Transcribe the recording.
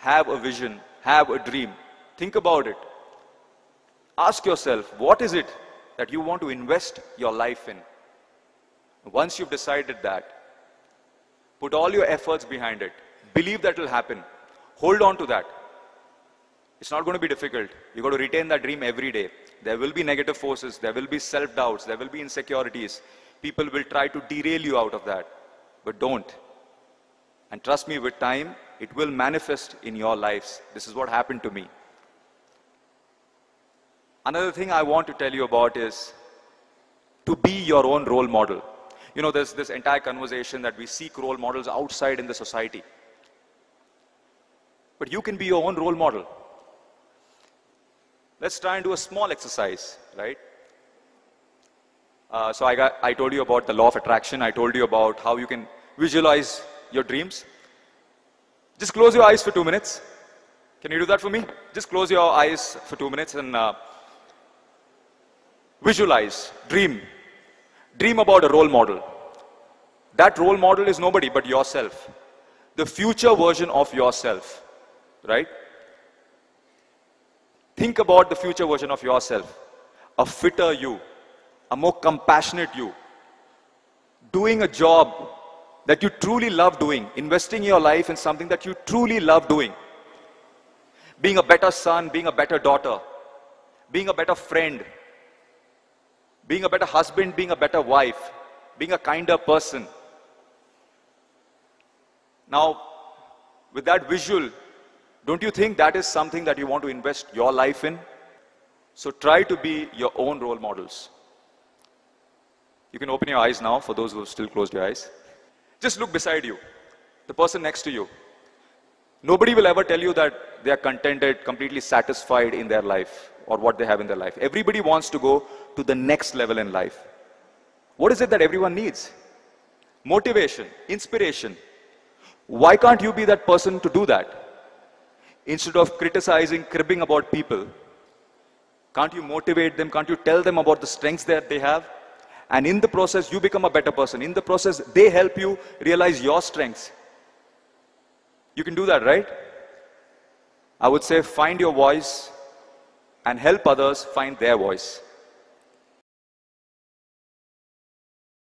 have a vision, have a dream. Think about it. Ask yourself, what is it that you want to invest your life in? Once you've decided that, put all your efforts behind it. Believe that will happen. Hold on to that. It's not going to be difficult. You've got to retain that dream every day. There will be negative forces, there will be self doubts, there will be insecurities. People will try to derail you out of that. But don't. And trust me, with time, it will manifest in your lives. This is what happened to me. Another thing I want to tell you about is to be your own role model. You know, there's this entire conversation that we seek role models outside in the society. But you can be your own role model. Let's try and do a small exercise, right? Uh, so I, got, I told you about the law of attraction. I told you about how you can visualize your dreams. Just close your eyes for two minutes. Can you do that for me? Just close your eyes for two minutes and uh, visualize, dream. Dream about a role model. That role model is nobody but yourself. The future version of yourself. Right? Think about the future version of yourself. A fitter you, a more compassionate you, doing a job that you truly love doing, investing your life in something that you truly love doing. Being a better son, being a better daughter, being a better friend, being a better husband, being a better wife, being a kinder person. Now, with that visual, don't you think that is something that you want to invest your life in? So try to be your own role models. You can open your eyes now for those who have still closed your eyes. Just look beside you, the person next to you. Nobody will ever tell you that they are contented, completely satisfied in their life or what they have in their life. Everybody wants to go to the next level in life. What is it that everyone needs? Motivation, inspiration. Why can't you be that person to do that? Instead of criticizing, cribbing about people, can't you motivate them? Can't you tell them about the strengths that they have? And in the process, you become a better person. In the process, they help you realize your strengths. You can do that, right? I would say find your voice and help others find their voice.